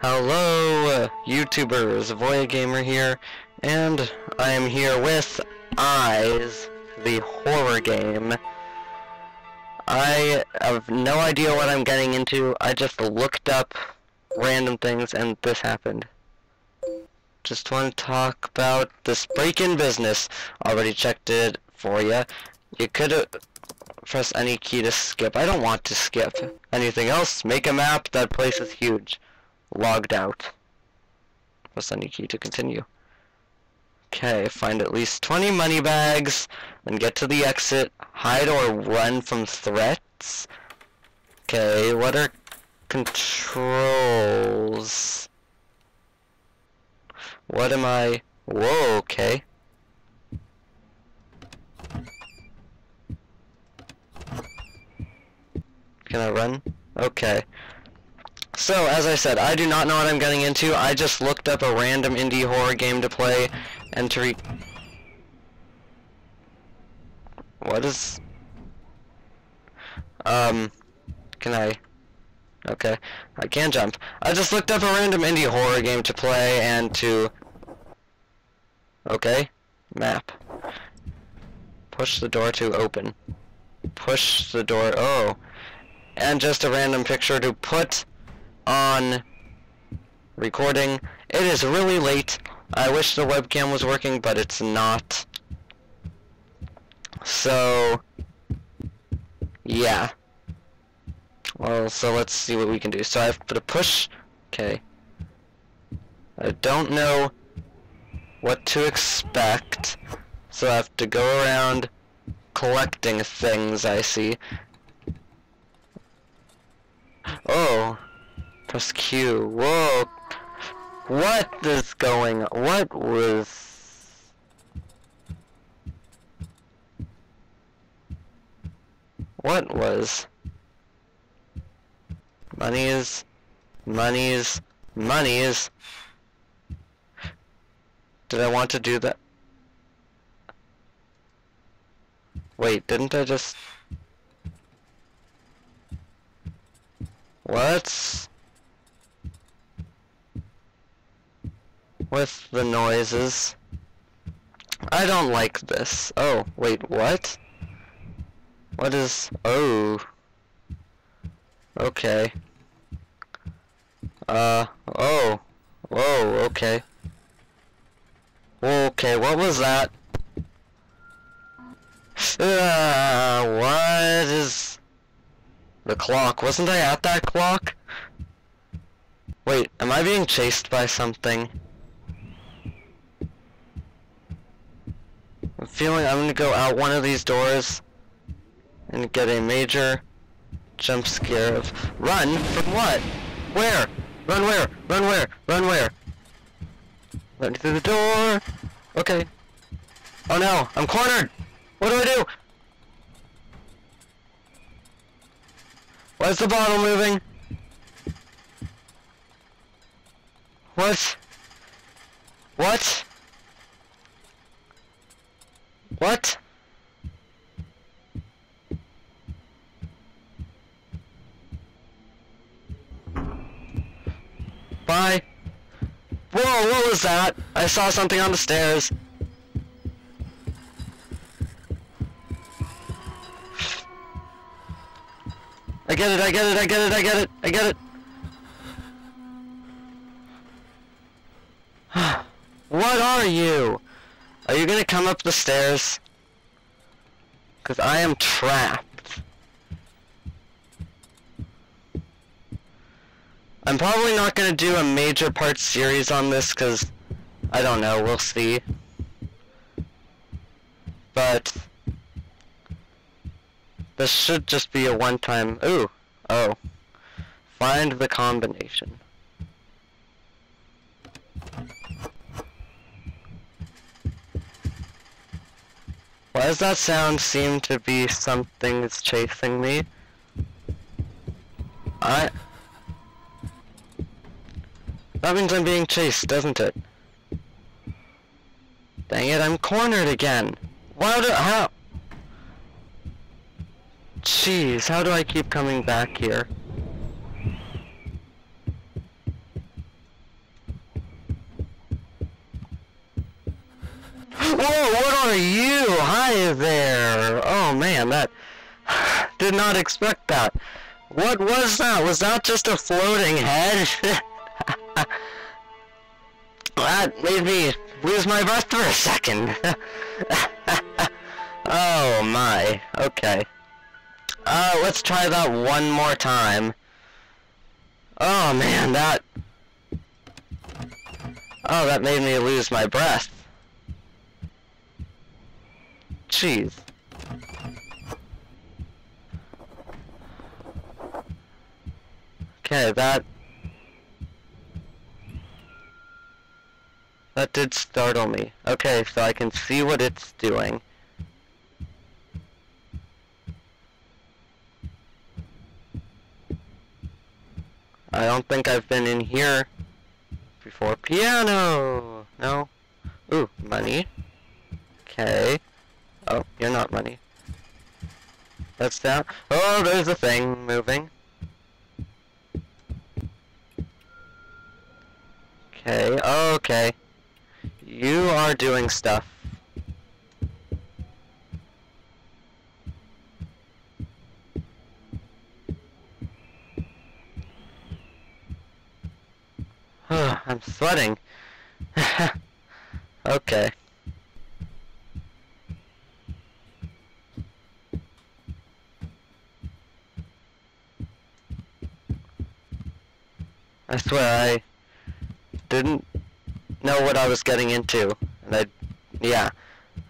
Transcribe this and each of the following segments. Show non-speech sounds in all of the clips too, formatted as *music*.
Hello, YouTubers, Voia Gamer here, and I am here with Eyes, the horror game. I have no idea what I'm getting into. I just looked up random things and this happened. Just want to talk about this break-in business. Already checked it for you. You could press any key to skip. I don't want to skip. Anything else? Make a map. That place is huge. Logged out. Press any key to continue. Okay, find at least 20 money bags, then get to the exit, hide or run from threats. Okay, what are controls? What am I? Whoa, okay. Can I run? Okay. So, as I said, I do not know what I'm getting into. I just looked up a random indie horror game to play and to re- What is... Um, can I... Okay, I can jump. I just looked up a random indie horror game to play and to... Okay, map. Push the door to open. Push the door, oh. And just a random picture to put on recording. It is really late. I wish the webcam was working, but it's not. So, yeah. Well, so let's see what we can do. So I have to push. Okay. I don't know what to expect. So I have to go around collecting things I see. Oh. Press Q. Whoa. What is going on? What was... What was... Monies... Monies... Monies... Did I want to do that? Wait, didn't I just... What? With the noises. I don't like this. Oh, wait, what? What is... Oh. Okay. Uh, oh. Whoa, okay. Okay, what was that? Uh, *laughs* what is... The clock. Wasn't I at that clock? Wait, am I being chased by something? I'm feeling I'm gonna go out one of these doors and get a major jump scare of run from what? Where? Run where? Run where? Run where? Run through the door. Okay. Oh no, I'm cornered. What do I do? Why is the bottle moving? What? What? Bye. Whoa, what was that? I saw something on the stairs. I get it, I get it, I get it, I get it, I get it. *sighs* what are you? Are you gonna come up the stairs? Cause I am trapped. I'm probably not gonna do a major part series on this cause I don't know, we'll see. But this should just be a one-time ooh. Oh. Find the combination. Why does that sound seem to be something that's chasing me? I... That means I'm being chased, doesn't it? Dang it, I'm cornered again. Why do- how? Jeez, how do I keep coming back here? Whoa, what are you? Hi there! Oh man, that... *sighs* Did not expect that. What was that? Was that just a floating head? *laughs* that made me lose my breath for a second. *laughs* oh my. Okay. Uh, let's try that one more time. Oh man, that... Oh, that made me lose my breath. Jeez. Okay, that... That did startle me. Okay, so I can see what it's doing. I don't think I've been in here before. Piano! No? Ooh, money. Okay. Oh, you're not money. That's down. Oh, there's a thing moving. Okay, okay. You are doing stuff. I'm sweating. *laughs* okay. I swear I didn't know what I was getting into. And I, yeah.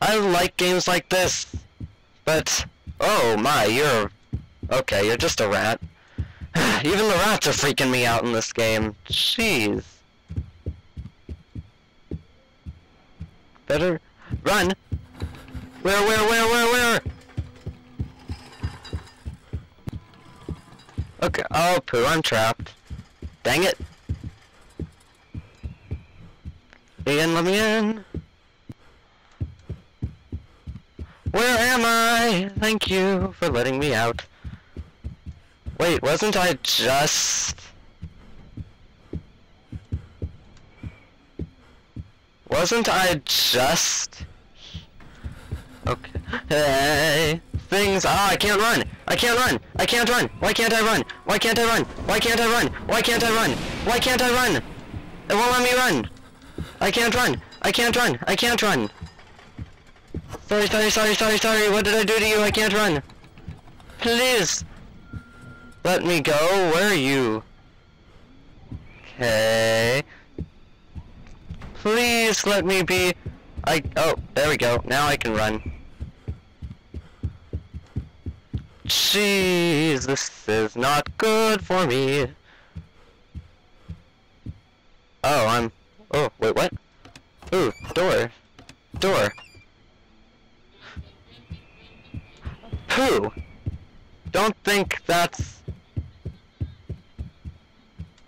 I like games like this. But, oh my, you're, okay, you're just a rat. *sighs* Even the rats are freaking me out in this game. Jeez. Better run. Where, where, where, where, where? Okay, oh poo, I'm trapped. Dang it. Ian, let me in. Where am I? Thank you for letting me out. Wait, wasn't I just... Wasn't I just... Okay. Hey, things... Ah, I can't run! I can't run! I can't run! Why can't I run? Why can't I run? Why can't I run? Why can't I run? Why can't I run? It won't let me run! I can't run! I can't run! I can't run! Sorry, sorry, sorry, sorry, sorry, what did I do to you? I can't run! Please! Let me go. Where are you? Okay. Please let me be. I. Oh, there we go. Now I can run. Jeez, this is not good for me. Oh, I'm. Oh, wait, what? Ooh, door. Door. Who? Don't think that's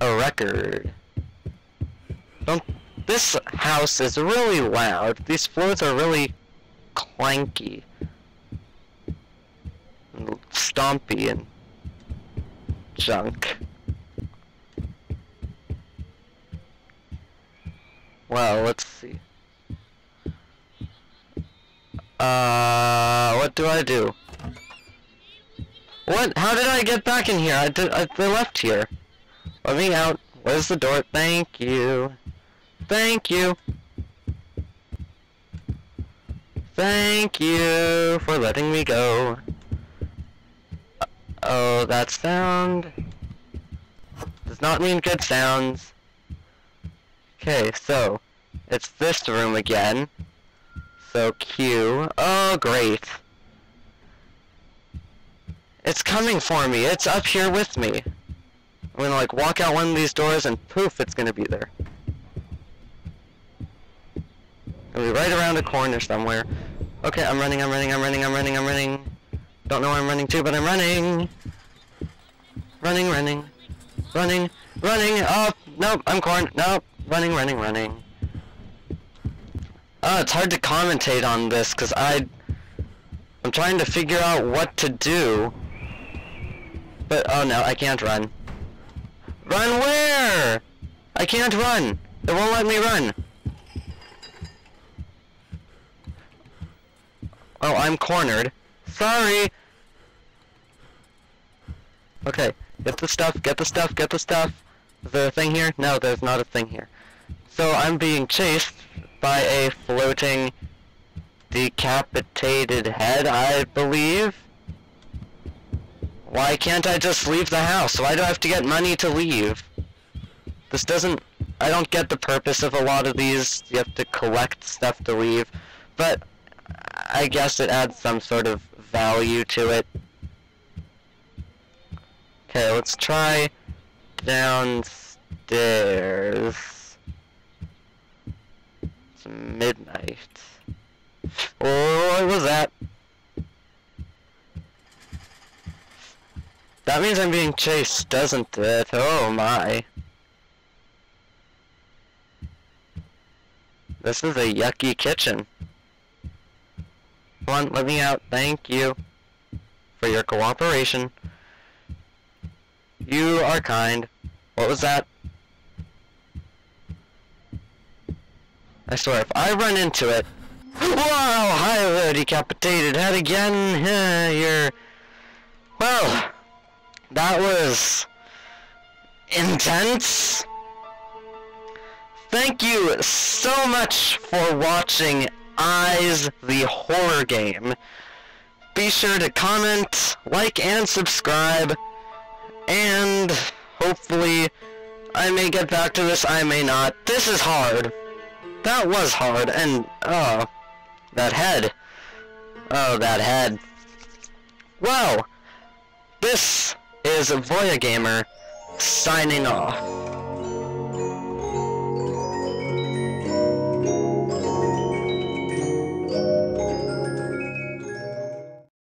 a record. Don't, this house is really loud. These floors are really clanky. And stompy and junk. Well, let's see. Uh, what do I do? What? How did I get back in here? I did. I, I left here. Let me out. Where's the door? Thank you. Thank you. Thank you for letting me go. Uh, oh, that sound does not mean good sounds. Okay, so it's this room again. So Q. Oh, great. It's coming for me. It's up here with me. I'm gonna like walk out one of these doors and poof, it's gonna be there. It'll be right around a corner somewhere. Okay, I'm running, I'm running, I'm running, I'm running, I'm running. Don't know where I'm running to, but I'm running. Running, running. Running, running, oh, nope, I'm corn, nope. Running, running, running. Oh, it's hard to commentate on this, because I... I'm trying to figure out what to do. But, oh no, I can't run. Run where? I can't run. It won't let me run. Oh, I'm cornered. Sorry! Okay, get the stuff, get the stuff, get the stuff. Is there a thing here? No, there's not a thing here. So I'm being chased by a floating decapitated head, I believe. Why can't I just leave the house? Why do I have to get money to leave? This doesn't... I don't get the purpose of a lot of these. You have to collect stuff to leave. But I guess it adds some sort of value to it. Okay, let's try downstairs. Midnight. Oh, what was that? That means I'm being chased, doesn't it? Oh my. This is a yucky kitchen. Come on, let me out. Thank you for your cooperation. You are kind. What was that? I swear, if I run into it... Wow! Hi decapitated head again. Uh, you're... Well, that was... intense. Thank you so much for watching Eyes the Horror Game. Be sure to comment, like, and subscribe. And hopefully I may get back to this, I may not. This is hard. That was hard, and, oh, that head. Oh, that head. Well, this is Voia Gamer signing off.